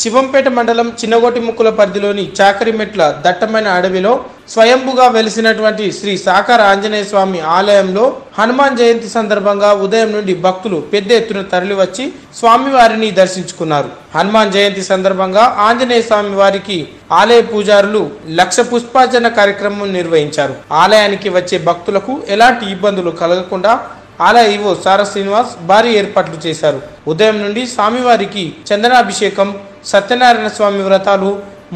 శివంపేట మండలం చిన్నగొట్టిముక్కుల పరిధిలోని చాకరిమెట్ల దట్టమైన అడవిలో స్వయంభుగా వెలిసినటువంటి శ్రీ సాకార ఆంజనేయ స్వామి ఆలయంలో హనుమాన్ జయంతి సందర్భంగా ఉదయం నుండి భక్తులు పెద్ద ఎత్తున తరలివచ్చి స్వామివారిని దర్శించుకున్నారు. హనుమాన్ జయంతి సందర్భంగా ఆంజనేయ స్వామి వారికి ఆలయ పూజారులు లక్ష పుష్పార్చన కార్యక్రమం నిర్వహించారు. ఆలయానికి వచ్చే భక్తులకు ఎలాంటి ఇబ్బందులు కలగకుండా ఆలయ ఈవో సార శ్రీనివాస్ భారీ ఏర్పాట్లు చేశారు. ఉదయం నుండి స్వామివారికి చందనాభిషేకం సత్యనారాయణ స్వామి వ్రతాలు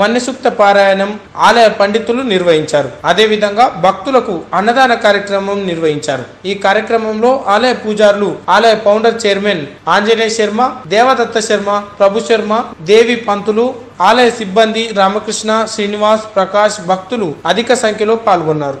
మన్యసూక్త పారాయణం ఆలయ పండితులు నిర్వహించారు. అదేవిధంగా భక్తులకు అన్నదాన కార్యక్రమం నిర్వహించారు. ఈ కార్యక్రమంలో ఆలయ పూజారులు ఆలయ ఫౌండర్ చైర్మన్ ఆంజనేయ శర్మ దేవదత్త శర్మ ప్రభు శర్మ దేవి పంతులు ఆలయ సిబ్బంది రామకృష్ణ శ్రీనివాస్ ప్రకాష్ భక్తులు అధిక సంఖ్యలో పాల్గొన్నారు.